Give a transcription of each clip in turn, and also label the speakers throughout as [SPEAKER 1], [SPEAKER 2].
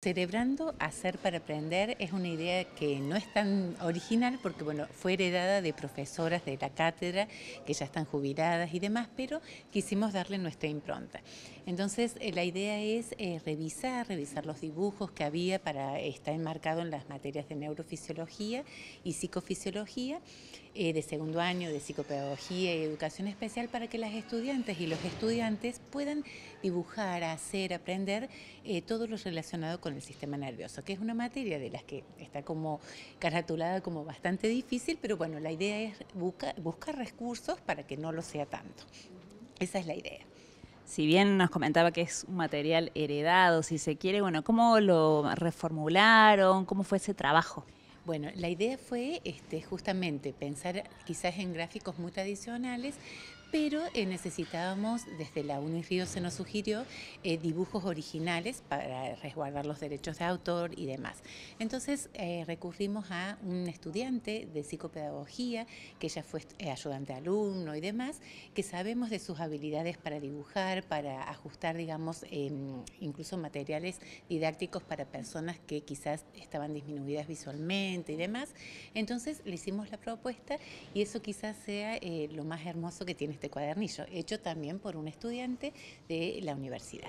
[SPEAKER 1] Celebrando Hacer para Aprender es una idea que no es tan original porque bueno, fue heredada de profesoras de la cátedra que ya están jubiladas y demás, pero quisimos darle nuestra impronta. Entonces eh, la idea es eh, revisar, revisar los dibujos que había para estar enmarcado en las materias de neurofisiología y psicofisiología eh, de segundo año de psicopedagogía y educación especial para que las estudiantes y los estudiantes puedan dibujar, hacer, aprender todo lo relacionado con con el sistema nervioso, que es una materia de las que está como caratulada como bastante difícil, pero bueno, la idea es buscar recursos para que no lo sea tanto. Esa es la idea.
[SPEAKER 2] Si bien nos comentaba que es un material heredado, si se quiere, bueno, ¿cómo lo reformularon? ¿Cómo fue ese trabajo?
[SPEAKER 1] Bueno, la idea fue este, justamente pensar quizás en gráficos muy tradicionales, pero eh, necesitábamos, desde la Unirrío se nos sugirió, eh, dibujos originales para resguardar los derechos de autor y demás. Entonces eh, recurrimos a un estudiante de psicopedagogía, que ya fue ayudante alumno y demás, que sabemos de sus habilidades para dibujar, para ajustar, digamos, em, incluso materiales didácticos para personas que quizás estaban disminuidas visualmente y demás. Entonces le hicimos la propuesta y eso quizás sea lo más hermoso que tiene este cuadernillo, hecho también por un estudiante de la universidad.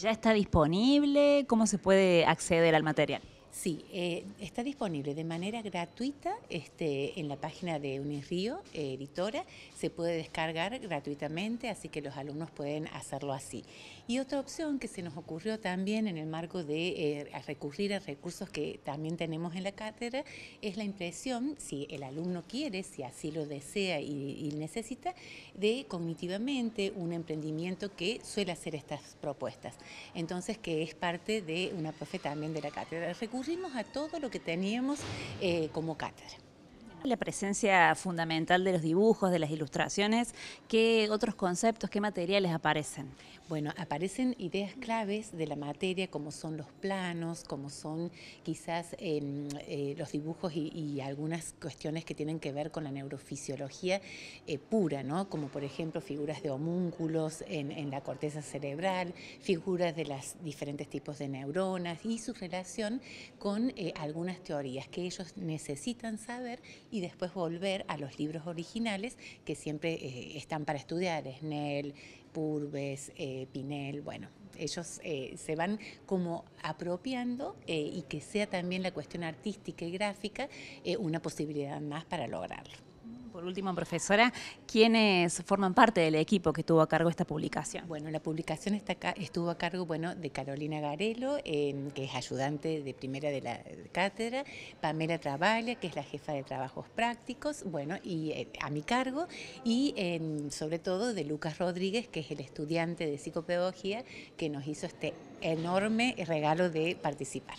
[SPEAKER 2] ¿Ya está disponible? ¿Cómo se puede acceder al material?
[SPEAKER 1] Sí, eh, está disponible de manera gratuita este, en la página de Unirrío, eh, editora. Se puede descargar gratuitamente, así que los alumnos pueden hacerlo así. Y otra opción que se nos ocurrió también en el marco de eh, recurrir a recursos que también tenemos en la cátedra es la impresión, si el alumno quiere, si así lo desea y, y necesita, de cognitivamente un emprendimiento que suele hacer estas propuestas. Entonces, que es parte de una profe también de la cátedra recurrimos a todo lo que teníamos eh, como cátedra.
[SPEAKER 2] La presencia fundamental de los dibujos, de las ilustraciones, ¿qué otros conceptos, qué materiales aparecen?
[SPEAKER 1] Bueno, aparecen ideas claves de la materia como son los planos, como son quizás em, eh, los dibujos y, algunas cuestiones que tienen que ver con la neurofisiología eh, pura, ¿no? como por ejemplo figuras de homúnculos en, la corteza cerebral, figuras de los diferentes tipos de neuronas y su relación con eh, algunas teorías que ellos necesitan saber y después volver a los libros originales que siempre eh, están para estudiar, Snell, Purves, eh, Pinel, bueno, ellos eh, se van como apropiando y que sea también la cuestión artística y gráfica una posibilidad más para lograrlo.
[SPEAKER 2] Por último, profesora, ¿quiénes forman parte del equipo que tuvo a cargo esta publicación?
[SPEAKER 1] Bueno, la publicación estuvo a cargo bueno, de Carolina Garelo, que es ayudante de primera de la cátedra, Pamela Travaglia, que es la jefa de trabajos prácticos, bueno, y eh, a mi cargo, y sobre todo de Lucas Rodríguez, que es el estudiante de psicopedagogía que nos hizo este enorme regalo de participar.